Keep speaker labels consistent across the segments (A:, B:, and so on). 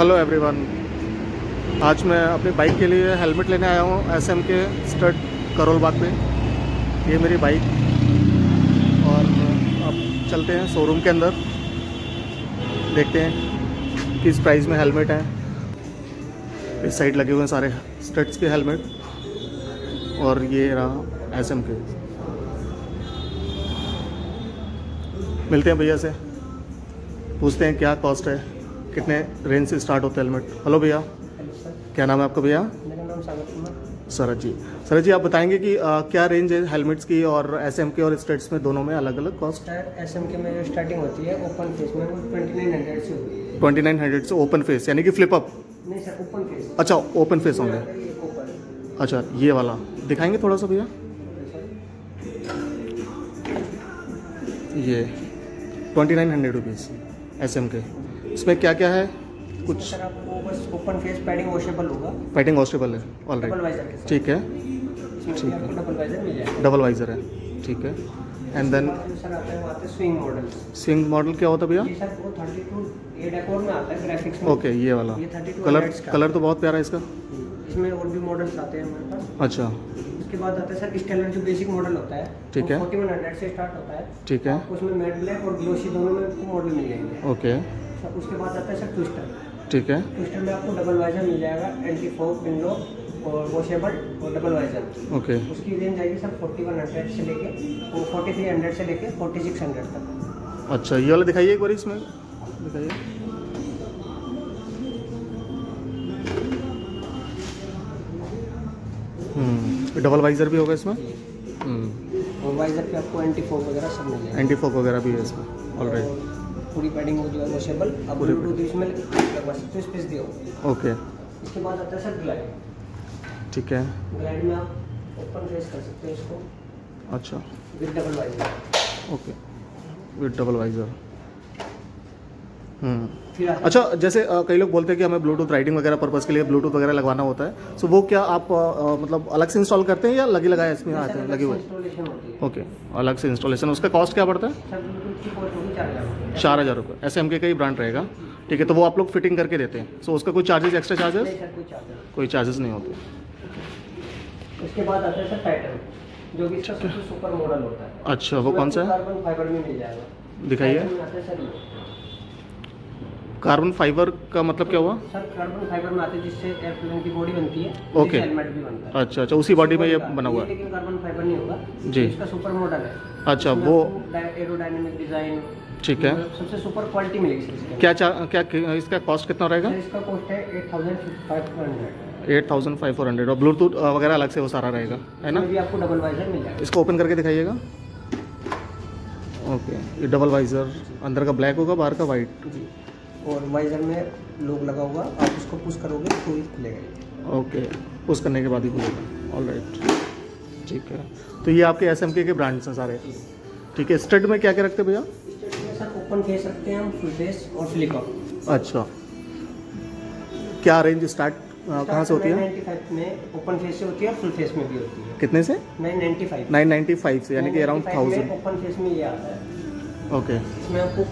A: Hello everyone. आज मैं अपनी बाइक के लिए हेलमेट लेने आया हूँ S M K Studds Karol Bagh पे। ये मेरी बाइक। और अब चलते हैं शोरूम के अंदर। देखते हैं किस प्राइस में हेलमेट है। इस साइड लगे हुए हैं सारे स्टड्स के हेलमेट। और ये रहा एस एम के मिलते हैं भैया से। पूछते हैं क्या कॉस्ट है। कितने रेंज से स्टार्ट होते हैं हेलमेट? हेलो भैया। क्या नाम है आपका भैया? सरज जी। सरज जी आप बताएँगे कि आ, क्या रेंज है हेलमेट्स की और एस एम के और स्टेट्स में दोनों में अलग अलग कॉस्ट
B: सर एस एम के में जो स्टार्टिंग होती है ओपन फेस में ट्वेंटी नाइन हंड्रेड से
A: ट्वेंटी नाइन हंड्रेड से ओपन फेस यानी कि फ्लिप अप
B: नहीं सर ओपन फेस
A: अच्छा ओपन फेस होंगे। अच्छा ये वाला। दिखाएँगे थोड़ा सा भैया? ये twenty nine hundred rupees S M K इसमें क्या क्या है?
B: कुछ
A: कुछ।
B: सर आपको बस ओपन फेस पैडिंग वॉशेबल होगा।
A: पैटिंग वॉशेबल है
B: साथ।
A: ठीक है। ठीक
B: आपको डबल वाइजर मिल जाएगा।
A: डबल वाइजर है। ठीक है। एंड देन
B: सर आता है स्विंग मॉडल्स
A: स्विंग मॉडल क्या होता है भैया?
B: ये सर वो थर्टी टू डेकोर में आता है ग्राफिक्स में।
A: ओके ये वाला।
B: ये 32
A: कलर कलर तो बहुत प्यारा है इसका।
B: इसमें और भी मॉडल्स आते हैं हमारे पास।
A: अच्छा।
B: उसके बाद आता है सर स्टेलर जो बेसिक मॉडल होता है
A: ठीक है।
B: फोर्टी वन हंड्रेड से स्टार्ट होता है।
A: ठीक है।
B: उसमें मैट ब्लैक और ग्लोसी दोनों में मॉडल मिल जाएँगे।
A: ओके
B: सर उसके बाद आता है सर ट्विस्टर।
A: ठीक है।
B: ट्विस्टर में आपको डबल वाइजर मिल जाएगा एंटी फोक विंडो और वॉशेबल और डबल वाइजर
A: ओके।
B: उसकी रेंज आएगी सर फोर्टी वन हंड्रेड से लेके वो फोर्टी थ्री हंड्रेड से लेके फोर्टी सिक्स हंड्रेड तक।
A: अच्छा ये वाला दिखाइए एक बार इसमें। दिखाइए। हम्म डबल वाइजर भी होगा इसमें? हम्म।
B: और वाइजर पे आपको एंटी फोक वगैरह सब मिलेगा।
A: एंटी फोक वगैरह भी है इसमें। ऑलराइट
B: और पूरी पैडिंग हो जो है वॉशेबल आप
A: पूरी
B: ब्लूटूथ इसमें लगवा सकते हो स्पेस दिया।
A: ओके
B: इसके बाद आता है सर ग्लाइड
A: ठीक है।
B: ग्लाइड में आप ओपन फेस कर सकते हैं इसको।
A: अच्छा।
B: With double visor
A: okay with double visor
B: फिर
A: अच्छा जैसे कई लोग बोलते हैं कि हमें ब्लूटूथ राइडिंग वगैरह पर्पज़ के लिए ब्लूटूथ वगैरह लगवाना होता है। सो वो क्या आप मतलब अलग से इंस्टॉल करते हैं या लगे लगाए इसमें आते हैं लगे हुए ओके अलग से इंस्टॉलेशन उसका कॉस्ट क्या पड़ता है?
B: चार हज़ार
A: रुपये। एस एम के का ही ब्रांड रहेगा। ठीक है तो वो आप लोग फिटिंग करके देते हैं। सो उसका कोई चार्जेस एक्स्ट्रा चार्जेस
B: कोई
A: चार्जेस नहीं। होते।
B: उसके बाद आता है सर टाइटन जो कि इसका सबसे सुपर मॉडल होता है।
A: अच्छा वो कौन सा है?
B: कार्बन फाइबर में मिल जाएगा।
A: दिखाइए
B: Titan में आता है सर ये।
A: कार्बन फाइबर का मतलब क्या हुआ?
B: सर कार्बन फाइबर में आते हैं जिससे एयरप्लेन की बॉडी बनती है
A: Okay.
B: हेलमेट भी बनता है।
A: अच्छा अच्छा उसी बॉडी में ये बना हुआ है।
B: लेकिन कार्बन फाइबर नहीं होगा।
A: जी।
B: इसका सुपर मॉडल है।
A: अच्छा वो
B: एरोडायनेमिक डिज़ाइन
A: ठीक है।
B: सबसे सुपर क्वालिटी मिलेगी सर इसके
A: क्या क्या क्या- इसका कॉस्ट कितना रहेगा?
B: इसका कॉस्ट है eight thousand five hundred
A: eight thousand five hundred और ब्लूटूथ वगैरह अलग से वो सारा रहेगा है ना?
B: आपको डबल वाइजर मिल जाएगा।
A: इसको ओपन करके दिखाइएगा। ओके ये डबल वाइजर अंदर का ब्लैक होगा बाहर का वाइट
B: और वाइजर में लोग लगा होगा आप उसको पुश करोगे तो ही खुलेगा।
A: ओके पुश करने के बाद ही खुलेगा। ऑल राइट ठीक है। तो ये आपके एस के ब्रांड्स हैं सारे। ठीक है स्टड में क्या क्या रखते हैं भैया?
B: सर ओपन फेस रखते हैं हम फुल फेस और फ्लिपअप
A: अच्छा। क्या रेंज स्टार्ट कहाँ से होती है?
B: 995 में ओपन फेस से होती है फुल फेस में भी होती है।
A: कितने से?
B: 995
A: नाइन नाइन्टी फाइव से यानी कि अराउंड थाउज़ेंड
B: ओपन फेस में ये आता है।
A: ओके
B: इसमें आपको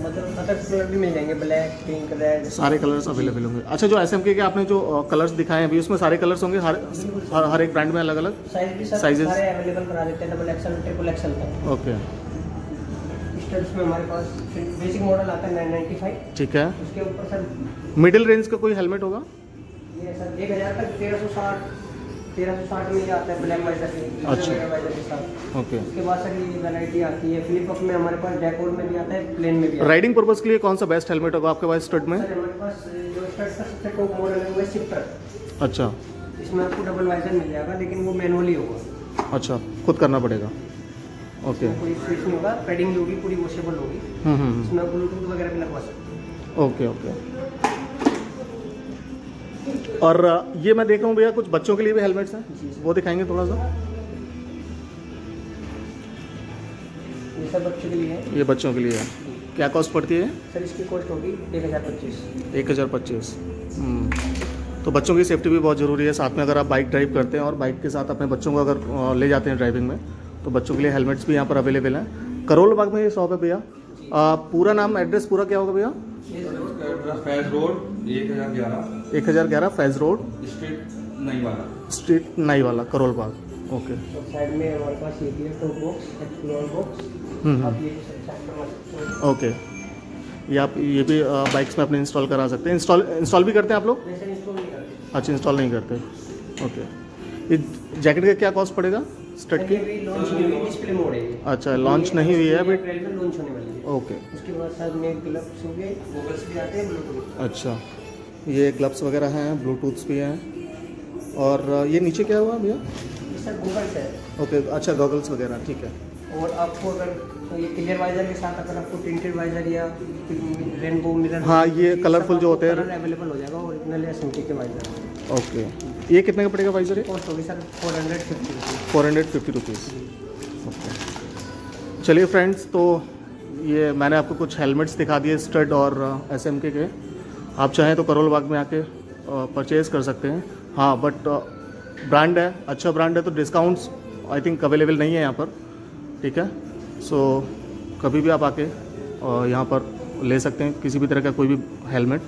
B: मतलब अदर कलर भी मिल जाएँगे ब्लैक पिंक रेड
A: सारे कलर्स अवेलेबल होंगे। अच्छा जो एस एम के आपने जो कलर्स दिखाए हैं अभी उसमें सारे कलर्स होंगे? हर हर, हर एक ब्रांड में अलग अलग?
B: साइज़ भी सारे अवेलेबल करा देते हैं डबल एक्सएल ट्रिपल एक्सएल तक।
A: ओके
B: स्टड्स में हमारे पास बेसिक मॉडल आता है 995
A: ठीक है।
B: उसके ऊपर सर
A: मिडिल रेंज का कोई हेलमेट होगा?
B: ये सर एक हज़ार तक तेरह सौ साठ। तेरह सौ साठ में ये आता है ब्लैक वाइजर के
A: अच्छा।
B: वाइजर के साथ।
A: ओके।
B: उसके बाद सर ये वैरायटी आती है। फ्लिप में हमारे पास डेकोर में भी आता है प्लेन में भी
A: राइडिंग पर्पज के लिए कौन सा बेस्ट हेलमेट होगा आपके पास स्टड में?
B: सर हमारे पास जो स्टड का सबसे टॉप मॉडल है वो शिफ्टर
A: अच्छा।
B: इसमें आपको डबल वाइजर मिल जाएगा लेकिन वो मैनुअली होगा।
A: अच्छा खुद करना पड़ेगा। ओके।
B: इसमें कोई स्विच नहीं होगा पैडिंग होगी पूरी वॉशेबल होगी।
A: हम्म हम्म
B: इसमें आप ब्लूटूथ वगैरह भी लगवा सकते
A: ओके ओके। और ये मैं देख रहा हूँ भैया कुछ बच्चों के लिए भी हेलमेट्स हैं। वो दिखाएँगे थोड़ा सा।
B: ये सब बच्चों के लिए है?
A: ये बच्चों के लिए है। क्या कॉस्ट पड़ती है?
B: सर इसकी कॉस्ट होगी एक हज़ार पच्चीस।
A: एक हज़ार पच्चीस। तो बच्चों की सेफ्टी भी बहुत ज़रूरी है। साथ में अगर आप बाइक ड्राइव करते हैं और बाइक के साथ अपने बच्चों को अगर ले जाते हैं ड्राइविंग में तो बच्चों के लिए हेलमेट्स भी यहाँ पर अवेलेबल हैं। करोल बाग में ये शॉप है भैया। पूरा नाम एड्रेस पूरा क्या होगा भैया?
C: फैज रोड एक हज़ार ग्यारह।
A: एक हज़ार ग्यारह फैज़ रोड।
C: स्ट्रीट नई वाला
A: स्ट्रीट नाई वाला करोल बाग। ओके।
B: साइड में हमारे पास है बॉक्स बॉक्स
A: हम्म,
B: आप ये भी सेट करवा सकते हैं।
A: ओके। ये आप ये भी बाइक्स में अपने इंस्टॉल करा सकते हैं। इंस्टॉल इंस्टॉल भी करते हैं आप लोग?
B: वैसे इंस्टॉल नहीं करते।
A: अच्छा इंस्टॉल नहीं करते। ओके। ये जैकेट का क्या कॉस्ट पड़ेगा? स्टड की
B: डिस्प्ले मोड है
A: अच्छा लॉन्च नहीं हुई है? अभी
B: लॉन्च होने वाली है।
A: ओके
B: उसके बाद साथ में ग्लव्स हो गए गूगल्स भी आते हैं ब्लूटूथ
A: अच्छा। ये ग्लव्स वगैरह हैं ब्लूटूथ्स भी हैं। और ये नीचे क्या हुआ भैया?
B: सर गूगल्स है।
A: ओके अच्छा गॉगल्स वगैरह ठीक है।
B: और आपको अगर तो ये क्लियर वाइजर के साथ अगर आपको टिंटेड वाइजर या रेनबो मिरर
A: हाँ, ये कलरफुल जो होते हैं।
B: अवेलेबल हो जाएगा ओरिजिनल या सिंटी के वाइजर
A: ओके ये कितने का पड़ेगा भाई sir
B: four hundred fifty rupees
A: four hundred fifty rupees okay चलिए फ्रेंड्स तो ये मैंने आपको कुछ हेलमेट्स दिखा दिए स्टड और एस एम के के। आप चाहें तो करोल बाग में आके परचेज कर सकते हैं। हाँ बट ब्रांड है अच्छा ब्रांड है तो डिस्काउंट्स आई थिंक अवेलेबल नहीं है यहाँ पर। ठीक है? सो so, कभी भी आप आके यहाँ पर ले सकते हैं किसी भी तरह का कोई भी हेलमेट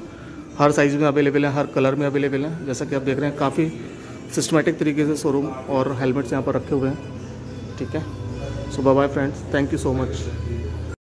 A: हर साइज़ में अवेलेबल है, हर कलर में अवेलेबल है। जैसा कि आप देख रहे हैं, काफ़ी सिस्टमेटिक तरीके से शोरूम और हेलमेट्स यहाँ पर रखे हुए हैं। ठीक है? So bye friends thank you so much